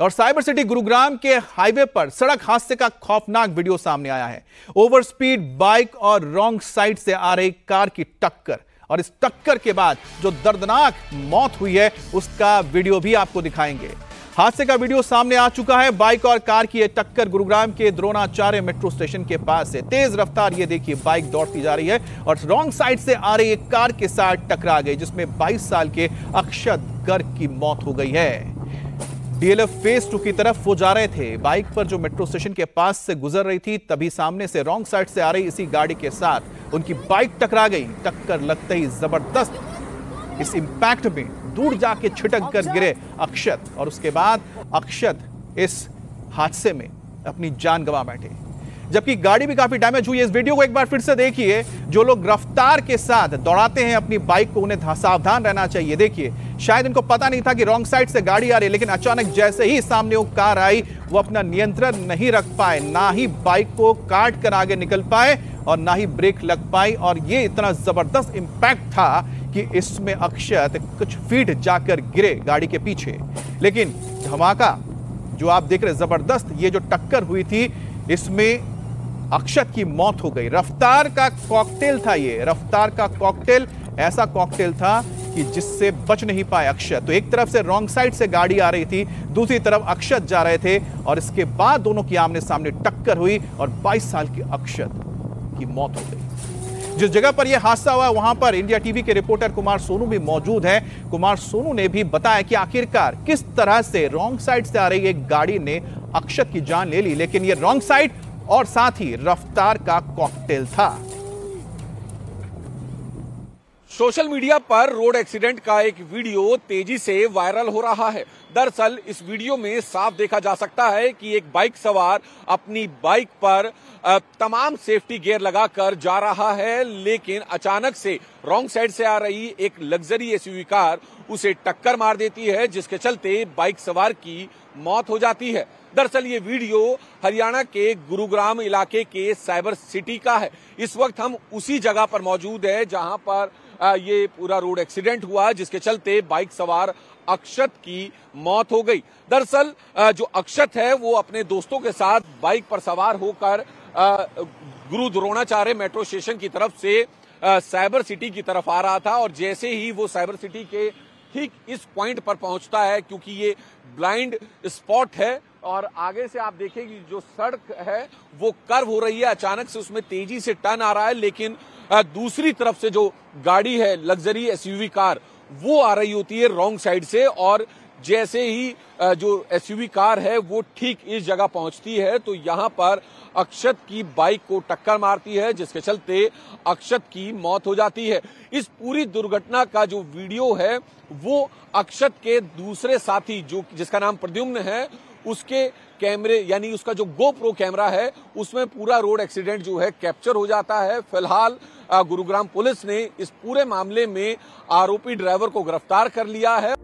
और cyber city Gurugram के highway पर सड़क हादसे का खौफनाक वीडियो सामने आया है। ओवर स्पीड बाइक और रॉन्ग साइड से आ रही कार की टक्कर और इस टक्कर के बाद जो दर्दनाक मौत हुई है, उसका वीडियो भी आपको दिखाएँगे। हादसे का वीडियो सामने आ चुका है। बाइक और कार की यह टक्कर गुरुग्राम के द्रोणाचार्य मेट्रो स्टेशन के पास से तेज रफ्तार, ये देखिए, बाइक दौड़ती जा रही है और रॉन्ग साइड से आ रही एक कार के साथ टकरा गई, जिसमें 22 साल के अक्षत गर्ग की मौत हो गई है। डीएलएफ फेस टू की तरफ़ वो जा रहे थे। बाइक पर जो मेट्रो स्टेशन के पास से गुजर रही थी तभी सामने से रॉन्ग साइड से आ रही इसी गाड़ी के साथ उनकी बाइक टकरा गई। टक्कर लगते ही ज़बरदस्त इस इंपैक्ट में दूर जाके छिटक कर गिरे अक्षत और उसके बाद अक्षत इस हादसे में अपनी जान गंवा बैठे। जबकि गाड़ी भी काफ़ी डैमेज हुई है। इस वीडियो को एक बार फिर से देखिए। जो लोग रफ्तार के साथ दौड़ाते हैं अपनी बाइक को, उन्हें सावधान रहना चाहिए। देखिए, शायद इनको पता नहीं था कि रॉन्ग साइड से गाड़ी आ रही है, लेकिन अचानक जैसे ही सामने वो कार आई, वो अपना नियंत्रण नहीं रख पाए। ना ही बाइक को काट कर आगे निकल पाए और ना ही ब्रेक लग पाई। और ये इतना ज़बरदस्त इंपैक्ट था कि इसमें अक्षत कुछ फीट जाकर गिरे गाड़ी के पीछे। लेकिन धमाका, जो आप देख रहे ज़बरदस्त। ये जो टक्कर हुई थी, इसमें अक्षत की मौत हो गई। रफ्तार का कॉकटेल था ये। रफ्तार का कॉकटेल ऐसा कॉकटेल था कि जिससे बच नहीं पाए अक्षत। तो एक तरफ़ से रॉन्ग साइड से गाड़ी आ रही थी, दूसरी तरफ़ अक्षत जा रहे थे और इसके बाद दोनों की आमने सामने टक्कर हुई और 22 साल की अक्षत की मौत हो गई। जिस जगह पर यह हादसा हुआ, वहाँ पर इंडिया टीवी के रिपोर्टर कुमार सोनू भी मौजूद है। कुमार सोनू ने भी बताया कि आखिरकार किस तरह से रॉन्ग साइड से आ रही एक गाड़ी ने अक्षत की जान ले ली, लेकिन यह रॉन्ग साइड और साथ ही रफ्तार का कॉकटेल था। सोशल मीडिया पर रोड एक्सीडेंट का एक वीडियो तेज़ी से वायरल हो रहा है। दरअसल, इस वीडियो में साफ़ देखा जा सकता है कि एक बाइक सवार अपनी बाइक पर तमाम सेफ्टी गियर लगाकर जा रहा है, लेकिन अचानक से रॉन्ग साइड से आ रही एक लग्जरी एसयूवी कार उसे टक्कर मार देती है, जिसके चलते बाइक सवार की मौत हो जाती है। दरअसल ये वीडियो हरियाणा के गुरुग्राम इलाके के साइबर सिटी का है। इस वक्त हम उसी जगह पर मौजूद है जहाँ पर ये पूरा रोड एक्सीडेंट हुआ, जिसके चलते बाइक सवार अक्षत की मौत हो गई। दरअसल जो अक्षत है, वो अपने दोस्तों के साथ बाइक पर सवार होकर गुरु द्रोणाचार्य मेट्रो स्टेशन की तरफ़ से साइबर सिटी की तरफ़ आ रहा था और जैसे ही वो साइबर सिटी के ठीक इस पॉइंट पर पहुँचता है क्योंकि ये ब्लाइंड स्पॉट है और आगे से आप देखेंगे जो सड़क है, वो कर्व हो रही है। अचानक से उसमें तेज़ी से टर्न आ रहा है, लेकिन दूसरी तरफ़ से जो गाड़ी है लग्जरी एसयूवी कार, वो आ रही होती है रॉन्ग साइड से और जैसे ही जो एसयूवी कार है, वो ठीक इस जगह पहुँचती है तो यहाँ पर अक्षत की बाइक को टक्कर मारती है, जिसके चलते अक्षत की मौत हो जाती है। इस पूरी दुर्घटना का जो वीडियो है, वो अक्षत के दूसरे साथी, जो जिसका नाम प्रद्युम्न है, उसके कैमरे, यानी उसका जो गोप्रो कैमरा है, उसमें पूरा रोड एक्सीडेंट जो है, कैप्चर हो जाता है। फ़िलहाल गुरुग्राम पुलिस ने इस पूरे मामले में आरोपी ड्राइवर को गिरफ़्तार कर लिया है।